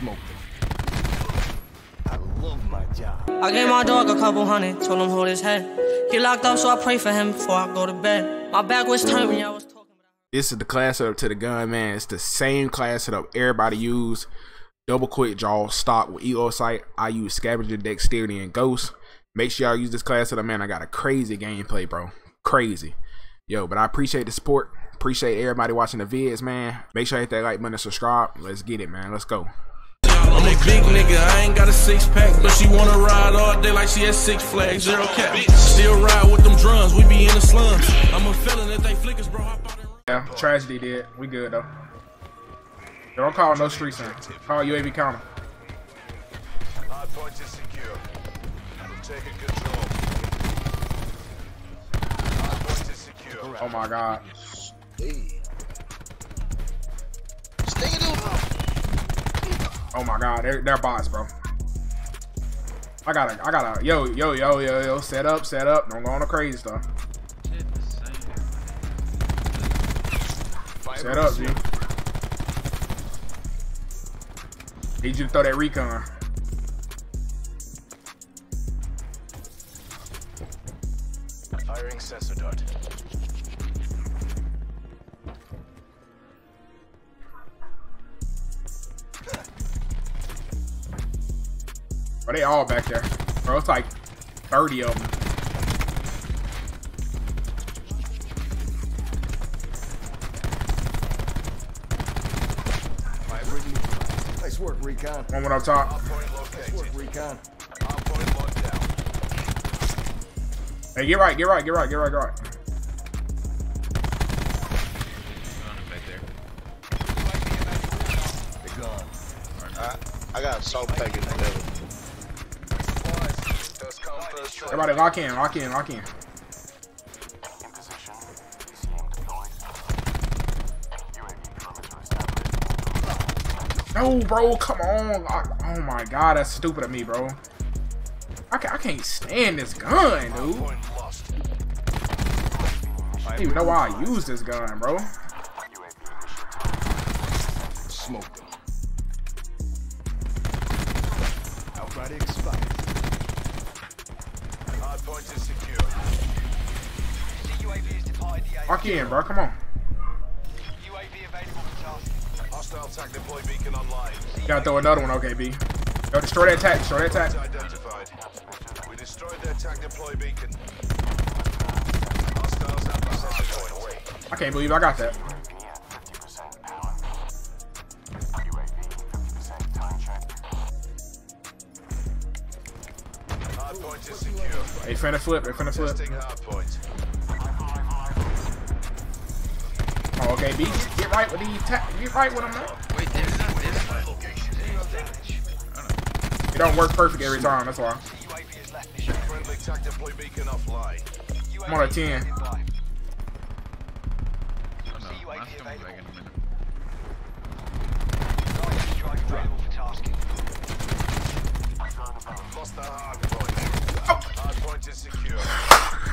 Smoke them. I love my job. I gave my dog a couple hundred, told him hold his head. He locked up, so I pray for him before I go to bed. My back was turned when I was talking. This is the class setup to the gun, man. It's the same class setup everybody use. Double quick draw, stock with elo sight. I use scavenger, dexterity, and ghost. Make sure y'all use this class setup, man. I got a crazy gameplay, bro. Crazy. Yo, but I appreciate the support. Appreciate everybody watching the vids, man. Make sure you hit that like button and subscribe. Let's get it, man. Let's go. I'm a big nigga, I ain't got a six pack, but she wanna ride all day like she has six flags, zero cap. Still ride with them drums, we be in the slums. I'm a felon that they flickers, bro. Yeah, tragedy did. We good though. Don't call no street sign. Call UAV counter. Hard point is secure. We're taking control. Hard point is secure. Oh my god. Oh my god, they're, they're bots, bro. I gotta, I gotta, yo, yo, yo, yo, yo, set up, set up. Don't go on the crazy stuff. Set up, G. Need you to throw that recon. Firing sensor dart. Are they all back there? Bro, it's like 30 of them. Nice work, Recon. One more up top. Nice work, Recon. Hey, get right, get right, get right, get right, get right. I got a salt pack in the middle. Everybody lock in, lock in, lock in. No, bro, come on. Oh my god, that's stupid of me, bro. I, I can't stand this gun, dude. I don't even know why I use this gun, bro. Smoke them. Outright expired. Lock in, bro. Come on. UAV available for task. Hostile tac deploy beacon online. Gotta throw another one, okay, B. Yo, destroy that tag, destroy that tag. Identified. We destroyed their tac deploy beacon. Hostiles have the I can't believe I got that. They finna flip, they finna flip. Okay, B, get right with these, get right with them. Wait, there's not this It don't work perfect every time, that's why. I'm on a 10.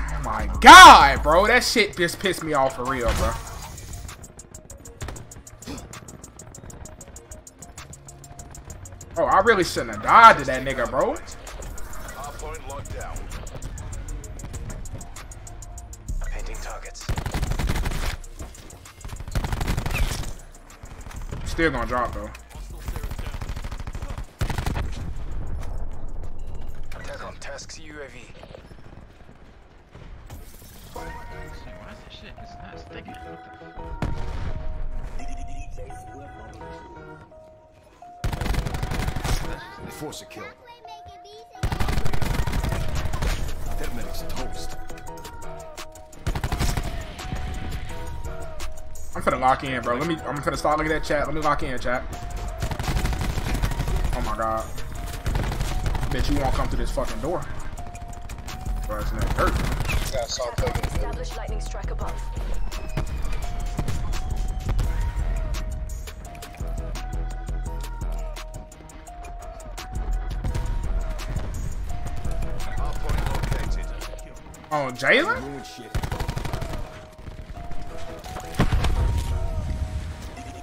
Oh my god, bro. That shit just pissed me off for real, bro. Oh, I really shouldn't have died to that nigga, bro. Painting targets. Still gonna drop though. tasks UAV. Force a kill. That medic's toast. I'm finna lock in, bro. Let me. I'm finna start looking at that chat. Let me lock in, chat. Oh my god. Bet you won't come through this fucking door. Bro, it's not hurt. Got Established lightning strike above. Oh, Jalen?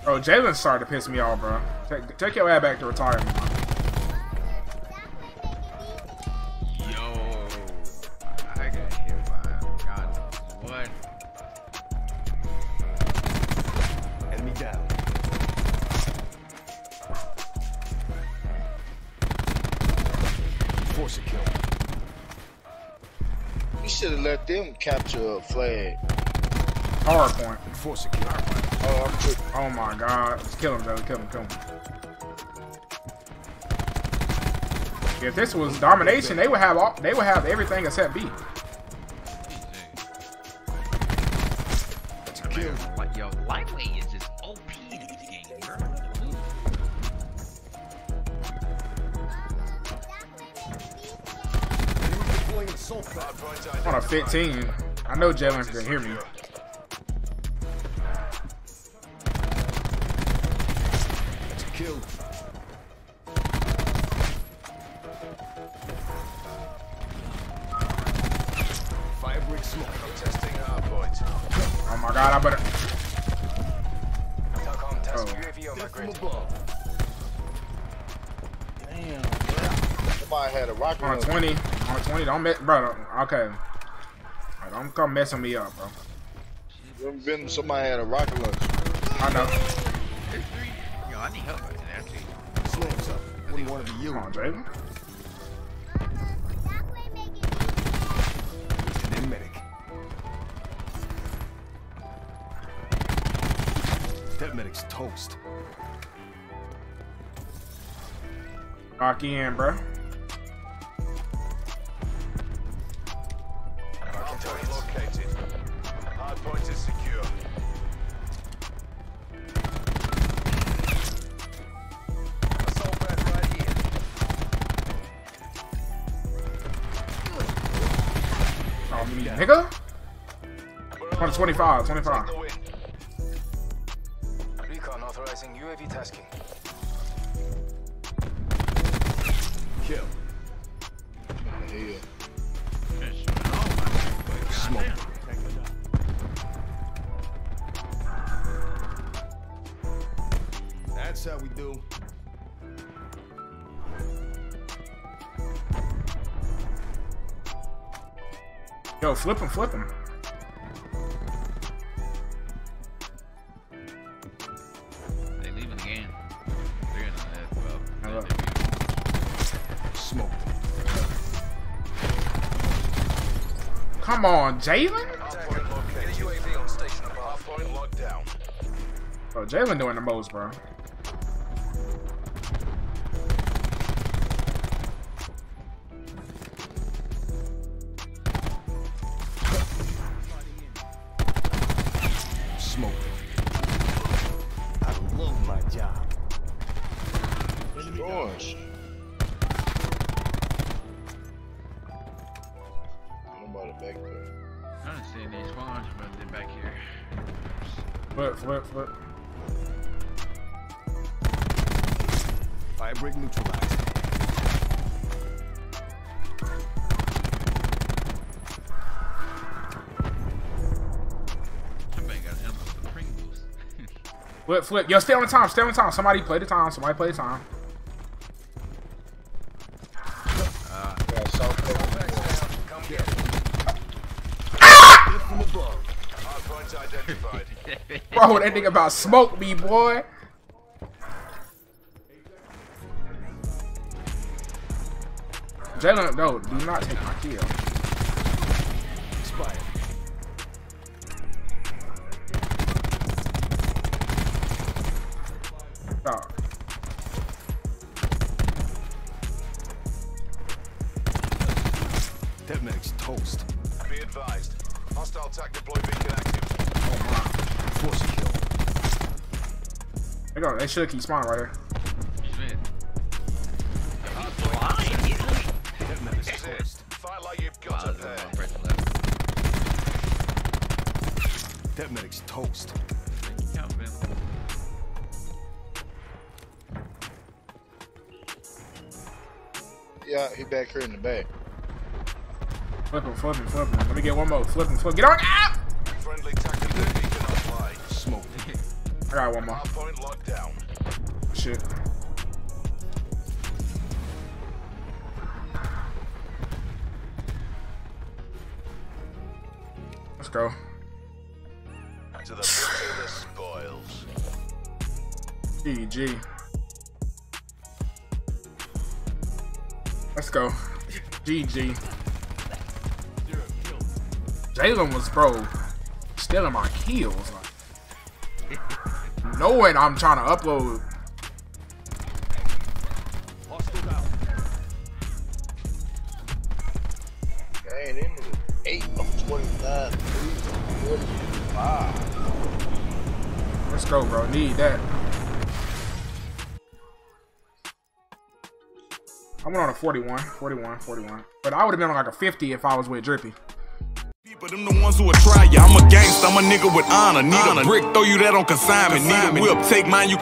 Bro, oh, Jalen started to piss me off, bro. Take, take your ass back to retirement. Should have let them capture a flag. Hard point. Force a kill. Oh, I'm tripping. Oh my god. Just kill him, Jalen. Kill him, kill him. If this was domination, they would have all, they would have everything except B. Kill. Like, yo, lightweight On a 15. I know Jalen can hear me. Kill. Fire break smoke. Contesting hard point. Oh my god, I better. Talcom test Oh. UAV on my grid. above. Somebody had a rocket On a launcher. 20. On 20. Don't mess. Bro, okay. Don't come messing me up, bro. Remember been somebody had a rocket launcher. I know. There's three. Yo, I need help right there, actually. Slams up. Wouldn't want to be you. Come on, Jalen. And then medic. That medic's toast. Lock in, bro. Hard point located. Hard point is secure. Assault bed right here. Oh, me, nigga. On 25, 25. Take the win. Recon authorizing UAV tasking. Kill. Yeah. Smoke. That's how we do. Yo, flip him, flip him. Come on, Jalen. Hardpoint located. UAV on station above. Hardpoint locked down. Bro, Jalen doing the most, bro. Flip, flip, flip. Fire break neutralized. Somebody got him with the Pringles. Flip, flip. Yo, stay on the time, stay on the time. Somebody play the time, somebody play the time. Yeah, assault pack. Come get it. Hit from above. Hardpoint identified. Bro, that nigga about smoke me, boy. Jalen, no, do not take my kill. Expired. Stop. That medic's toast. Be advised. Hostile attack deploy beacon active. Oh my. Force kill. They, go, they should keep spawning right here. He's in. That medic's toast. Fight like you've got a that's pair. one press left. That medic's toast. Yeah, he back here in the back. Flip him, flip him, flip him. Let me get one more. Flip him, flip. Get on. Ah! Friendly tactical beacon online. Smoke. I got one more. Hardpoint locked down. Shit. Let's go. To the the spoils. GG. Let's go. GG. Jalen was, bro, stealing my kills. Like, knowing I'm trying to upload. Dang, them niggas 8 of 29, 45. Let's go, bro. Need that. I went on a 41, 41, 41. But I would have been on like a 50 if I was with Drippy. But them the ones who will try ya. I'm a gangster, I'm a nigga with honor. Need a brick, throw you that on consignment. Need a whip, take mine, you